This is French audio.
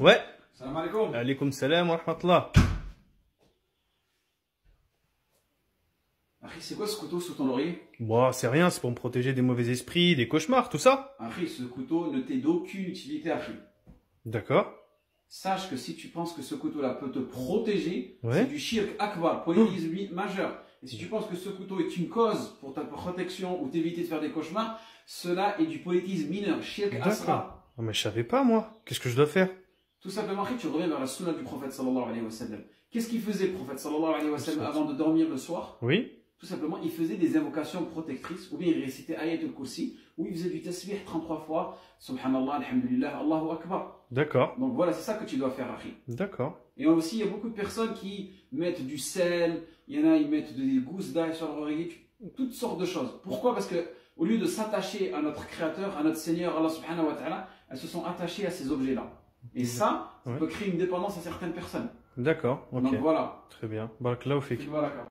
Ouais. Salam alaikum. Alaykoum salam wa rahmatullah. C'est quoi ce couteau sous ton laurier? Bon, c'est rien, c'est pour me protéger des mauvais esprits, des cauchemars, tout ça. Akhi, ce couteau ne t'est d'aucune utilité, Akhi. D'accord. Sache que si tu penses que ce couteau-là peut te protéger, Ouais. c'est du shirk akbar, polythéisme majeur. Et si tu penses que ce couteau est une cause pour ta protection ou t'éviter de faire des cauchemars, cela est du polythéisme mineur, shirk asra. Oh, mais je savais pas, moi. Qu'est-ce que je dois faire? Tout simplement, tu reviens vers la sunna du prophète sallallahu alayhi wa sallam. Qu'est-ce qu'il faisait, le prophète sallallahu alayhi wa sallam, avant de dormir le soir? Oui. Tout simplement, il faisait des invocations protectrices, ou bien il récitait Ayat al-Kursi, ou il faisait du tasbih 33 fois, Subhanallah, Alhamdulillah, Allahu Akbar. D'accord. Donc voilà, c'est ça que tu dois faire, Akhi. D'accord. Et aussi, il y a beaucoup de personnes qui mettent du sel, il y en a, ils mettent des gousses d'ail sur leur oreiller, toutes sortes de choses. Pourquoi? Parce que au lieu de s'attacher à notre Créateur, à notre Seigneur, Allah subhanahu wa ta'ala, elles se sont attachées à ces objets-là. Et ça, peut créer une dépendance à certaines personnes. D'accord. Ok. Donc voilà. Très bien. Fik. Voilà.